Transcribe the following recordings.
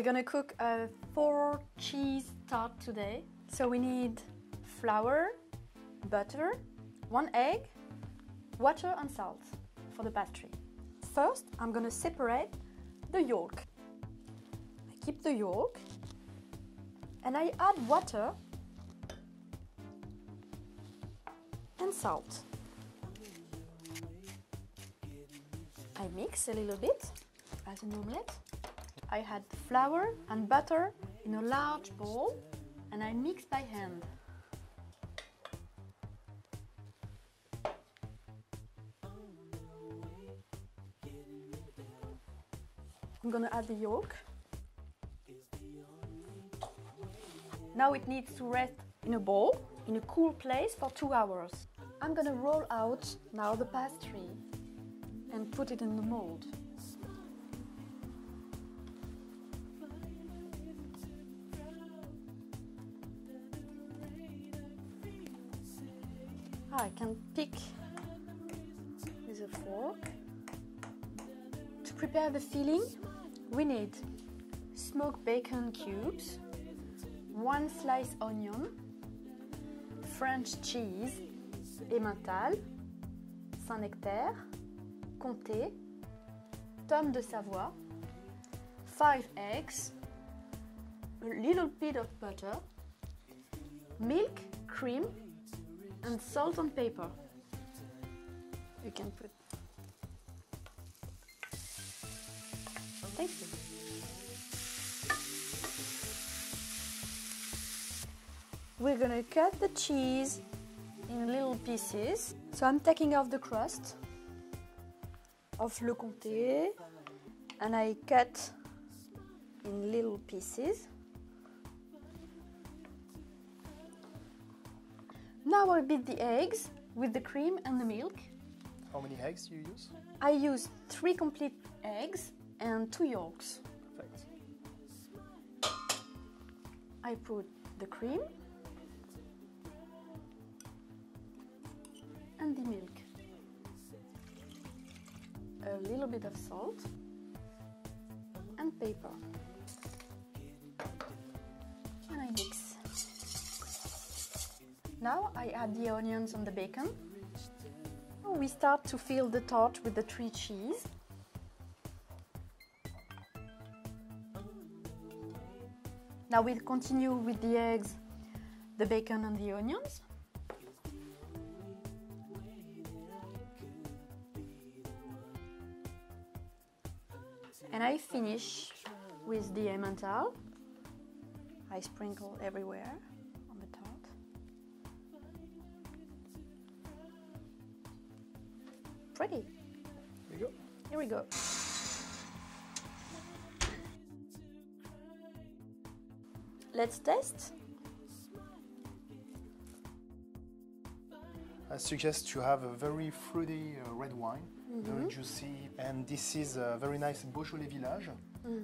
We're gonna cook a four cheese tart today. So we need flour, butter, one egg, water and salt for the pastry. First, I'm gonna separate the yolk. I keep the yolk and I add water and salt. I mix a little bit as an omelette. I had flour and butter in a large bowl and I mixed by hand. I'm gonna add the yolk. Now it needs to rest in a bowl in a cool place for two hours. I'm gonna roll out now the pastry and put it in the mold. I can pick with a fork. To prepare the filling, we need smoked bacon cubes, one sliced onion, French cheese, Emmental, Saint-Nectaire, Comté, tome de Savoie, 5 eggs, a little bit of butter, milk, cream, and salt and pepper. You can put. Thank you. We're gonna cut the cheese in little pieces. So I'm taking off the crust of Le Comté and I cut in little pieces. Now I beat the eggs with the cream and the milk. How many eggs do you use? I use three complete eggs and two yolks. Perfect. I put the cream and the milk. A little bit of salt and pepper. And I mix. Now I add the onions and the bacon. We start to fill the tart with the three cheese. Now we'll continue with the eggs, the bacon and the onions. And I finish with the Emmental. I sprinkle everywhere Pretty. There you go. Here we go. Let's test. I suggest you have a very fruity uh, red wine, very juicy, and this is a very nice Beaujolais Village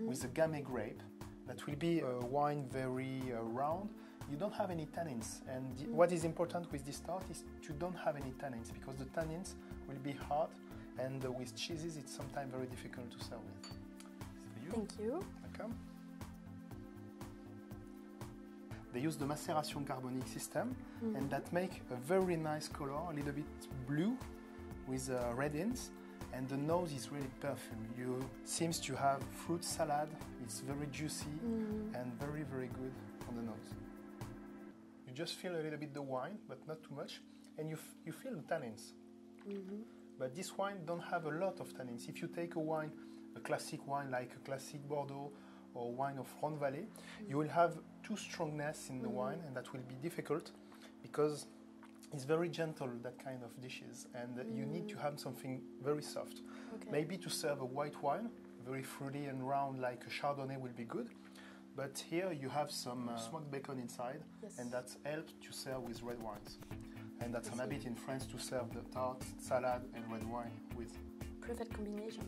with a Gamay grape. That will be a wine very uh, round. You don't have any tannins, and the- what is important with this tart is you don't have any tannins because the tannins will be hard, and with cheeses it's sometimes very difficult to serve with. You, Thank you. welcome. They use the maceration carbonic system, and that make a very nice color, a little bit blue with uh, red ends, and the nose is really perfume. You seems to have fruit salad. It's very juicy and very very good on the nose. You just feel a little bit the wine, but not too much, and you you feel the tannins. Mm-hmm. But this wine don't have a lot of tannins. If you take a wine, a classic wine like a classic Bordeaux or wine of Rhone Valley, mm-hmm. you will have too strongness in the mm-hmm. wine, and that will be difficult because it's very gentle that kind of dishes, and you need to mm. have something very soft. Okay. Maybe to serve a white wine, very fruity and round like a Chardonnay will be good. But here you have some uh, smoked bacon inside, Yes. and that's helped to serve with red wines. And that's an habit in France to serve the tart, salad, and red wine with. Perfect combination.